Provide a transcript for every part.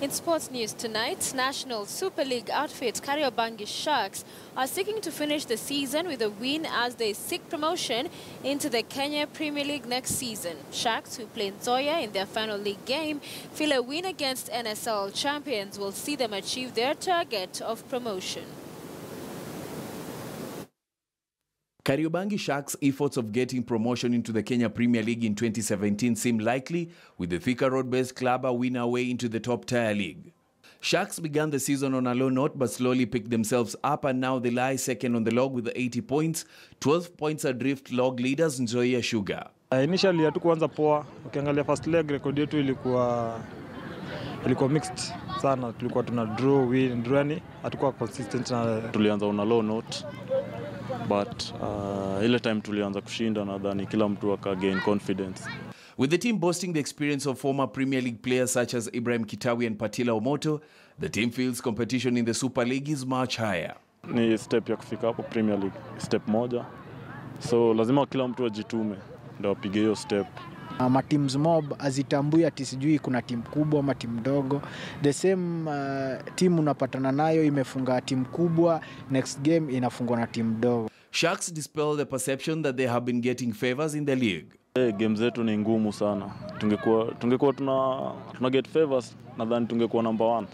In sports news tonight, National Super League outfit Kariobangi Sharks are seeking to finish the season with a win as they seek promotion into the Kenya Premier League next season. Sharks, who play Nzoia in their final league game, feel a win against NSL champions will see them achieve their target of promotion. Kariobangi Sharks' efforts of getting promotion into the Kenya Premier League in 2017 seem likely, with the Thika Road-based club a win away into the top tier league. Sharks began the season on a low note but slowly picked themselves up and now they lie second on the log with 80 points, 12 points adrift log leaders Nzoia Sugar. Uh, initially hatukuanza poa. Ukiangalia first leg record yetu ilikuwa ilikuwa mixed sana, tulikuwa tuna draw win draw, yani hatukuwa consistent na tulianza on a low note but uh, ile time tulianza kushinda nadhani kila mtu aka gain confidence. With the team boasting the experience of former Premier League players such as Ibrahim Kitawi and Patila Omoto, the team feels competition in the Super League is much higher. ni step ya kufika hapo Premier League step moja. So lazima kila mtu ajitume ndo apige hiyo step Uh, mateams mob azitambui ati sijui kuna timu kubwa ama timu ndogo. The same uh, timu unapatana nayo imefunga timu kubwa, next game inafungwa na timu ndogo. Sharks dispel the perception that they have been getting favors in the league. hey, game zetu ni ngumu sana tungekuwa tungekuwa tuna, tuna get favors nadhani tungekuwa number one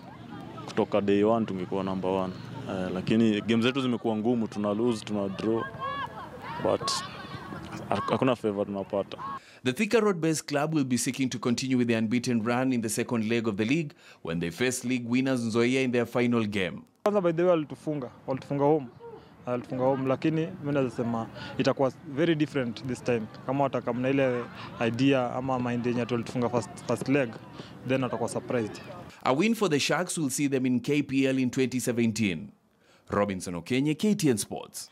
kutoka day one tungekuwa number one uh, lakini game zetu zimekuwa ngumu tuna lose tuna draw but hakuna favor tunapata The Thika Road Base club will be seeking to continue with the unbeaten run in the second leg of the league when they face league winners Nzoia in their final game. kwanza, by the way walitufunga walitufunga home Alitufunga home, lakini mimi naweza sema itakuwa very different this time, kama watakam na ile idea ama mind yenye tulitufunga first, first leg then watakuwa surprised. A win for the Sharks will see them in KPL in 2017. Robinson Okenye, KTN Sports.